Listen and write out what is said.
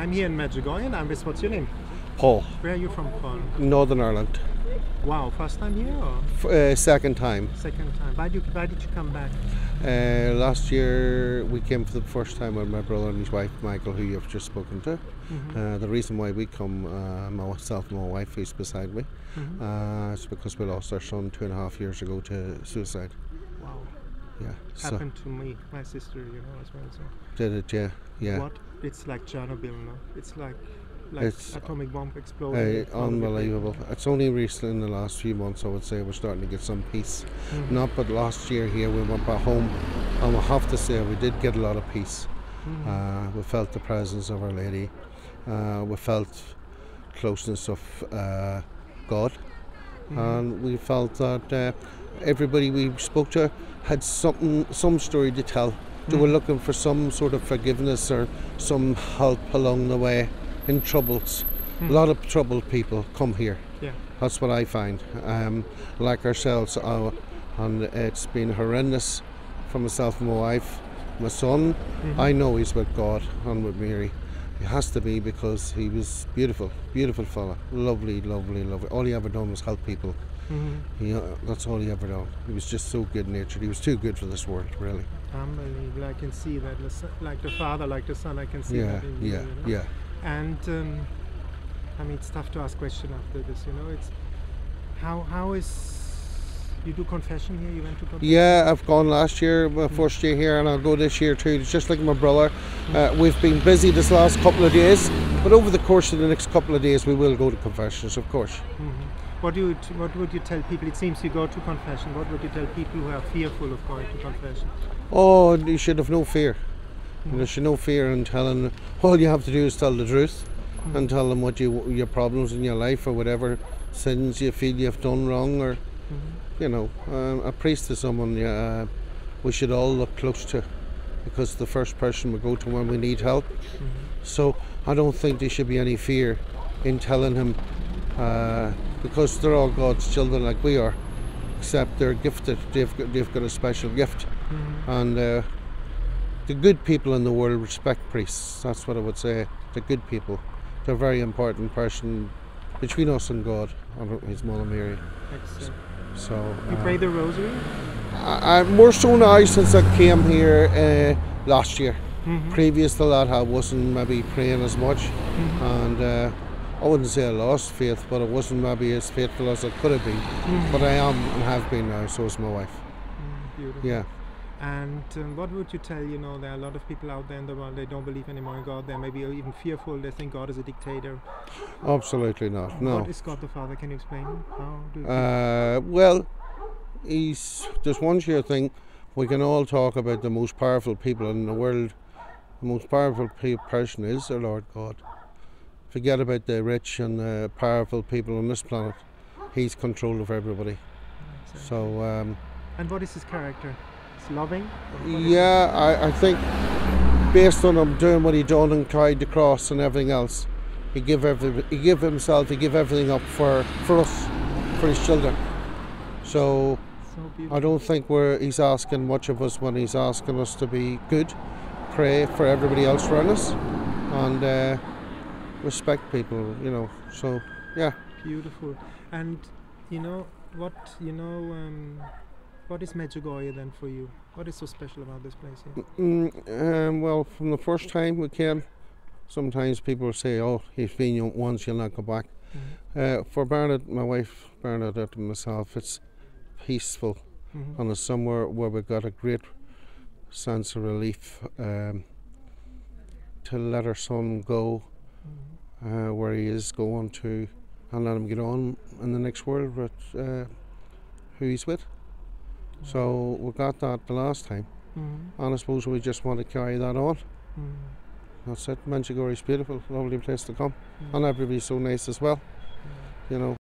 I'm here in Medjugorje and I'm with, what's your name? Paul, Where are you from, Paul? Northern Ireland. Wow, first time here or F- uh, second time. second time? Why, do you, why did you come back? Uh, last year we came for the first time with my brother and his wife Michael, who you've just spoken to. Uh, the reason why we come, uh, myself and my wife, who's beside me, uh, is because we lost our son two and a half years ago to suicide. Yeah. So happened to me, my sister, you know, as well. So did it? Yeah. Yeah. what? It's like Chernobyl, no? It's like like It's, atomic bomb exploded. Uh, in front of your unbelievable. It's only recently in the last few months, I would say, we're starting to get some peace. Mhm. Not but last year here we went back home, and we have to say we did get a lot of peace. Mhm. Uh, we felt the presence of Our Lady. Uh, we felt closeness of uh, God, Mhm. and we felt that uh, everybody we spoke to had something, some story to tell. They were Mhm. looking for some sort of forgiveness or some help along the way in troubles. Mhm. A lot of troubled people come here. Yeah. That's what I find. Um, like ourselves, uh, and it's been horrendous for myself and my wife. My son, Mhm. I know he's with God and with Mary. He has to be because he was beautiful, beautiful fella, lovely, lovely, lovely. All he ever done was help people. Mhm. He, uh, that's all he ever done. He was just so good natured. He was too good for this world, really. Unbelievable. I can see that. Like the father, like the son, I can see Yeah, that in yeah, you know? yeah. And um, I mean, it's tough to ask question after this. You know, it's how how is you do confession here? You went to confession. Yeah, I've gone last year, my first year here, and I'll go this year too. It's just like my brother. Uh, we've been busy this last couple of days, but over the course of the next couple of days, we will go to confessions, of course. Mhm. What do you t- what would you tell people? It seems you go to confession. What would you tell people who are fearful of going to confession? Oh, you should have no fear. You should no fear in telling. All you have to do is tell the truth, and tell them what you your problems in your life or whatever sins you feel you've done wrong, or you know, um, a priest is someone uh, we should all look close to, because the first person we go to when we need help. So I don't think there should be any fear in telling him, uh, because they're all God's children like we are, except they're gifted. They've got, they've got a special gift, and uh, the good people in the world respect priests. That's what I would say. The good people. They're a very important person between us and God and His Mother Mary. Excellent. So You uh, pray the rosary. I, I, more so now since I came here uh, last year. Mhm. Previous to that, I wasn't maybe praying as much, Mhm. and uh, I wouldn't say I lost faith, but I wasn't maybe as faithful as I could have been. Mhm. But I am and have been now. So is my wife. Mm, beautiful. Yeah. And um, what would you tell? You know, there are a lot of people out there in the world. They don't believe anymore in God. They're maybe even fearful. They think God is a dictator. Absolutely not. No. What is God the Father? Can you explain? How do you Uh, well, he's there's one sheer thing. We can all talk about the most powerful people in the world. The most powerful pe- person is the Lord God. Forget about the rich and the powerful people on this planet. He's control of everybody. Exactly. So um, And what is his character? It's loving. Or what is- yeah, I, I think based on him doing what he done and carried the cross and everything else, he give every he give himself, he give everything up for for us, for his children. So So. I don't think we're he's asking much of us when he's asking us to be good, pray for everybody else around us, and uh, respect people. You know. So yeah. Beautiful. And you know what? You know um, what is Medjugorje then for you? What is so special about this place here? Mm, um, well, from the first time we came, sometimes people say, "Oh, you've been once, you'll not go back." Mhm. Uh, for Bernadette, my wife Bernadette, and myself, it's peaceful, Mhm. and it's somewhere where we got a great sense of relief um, to let our son go. Uh, where he is going to and let him get on in the next world with uh, who he's with. So we got that the last time, Mhm. and I suppose we just want to carry that on. Mhm. That's it. Medjugorje is beautiful, lovely place to come, and everybody's so nice as well. You know.